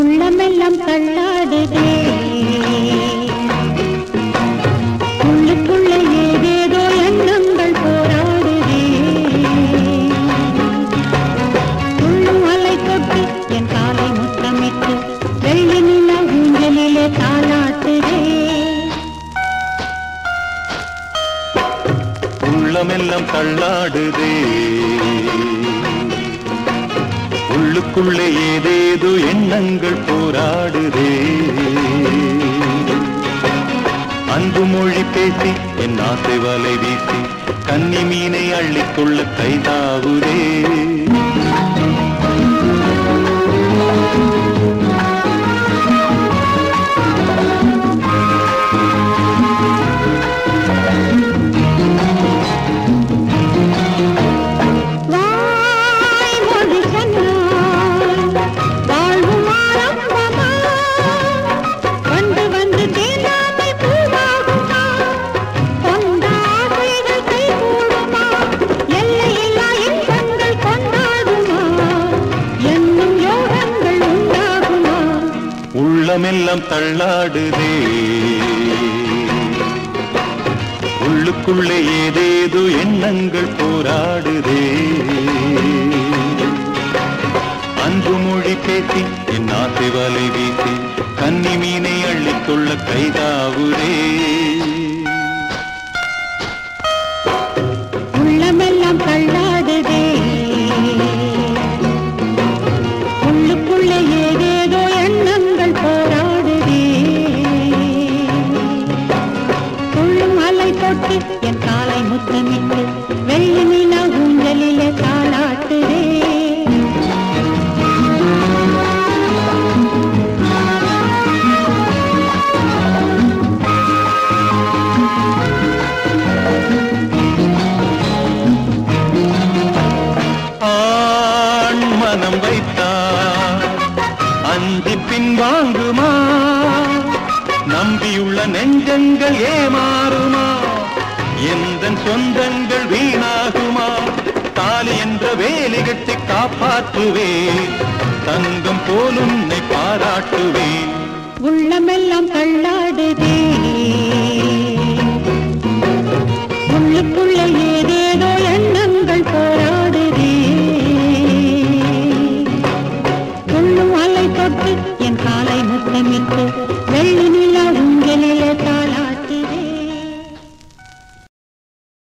உள்ளமெல்லாம் தள்ளாடுதே. உள்ளமெல்லாம் தள்ளாடுதே. உள்ளுக்குள்ளே ஏதேதோ எண்ணங்கள் போராடுதே. அன்பு மொழி பேசி என் ஆசை வலை வீசி கன்னி மீனை அள்ளிக்கொள்ள கைதாவுதே. உள்ளமெல்லாம் தள்ளாடுதே. உள்ளுக்குள்ளே ஏதேதோ எண்ணங்கள் போராடுதே. அன்பு மொழி பேசி என் ஆசை வலை வீசி கன்னி மீனை அள்ளிக்கொள்ள கைதாவுதே போட்டு என் காலை முத்தமிட்டு வெள்ளி நிலா ஊஞ்சலில தாளாட்டுதே. ஆண் மனம் வைத்தார் அஞ்சி பின் வாங்குமா? நம்பியுள்ள நெஞ்சங்கள் ஏமாறுமா? எந்த சொந்தங்கள் வீணாகுமா? தாலி என்ற வேலி கட்டி காப்பாற்றுவேன். தங்கம் போலும் பாராட்டுவேன். உள்ளமெல்லாம் தள்ளாடுதே.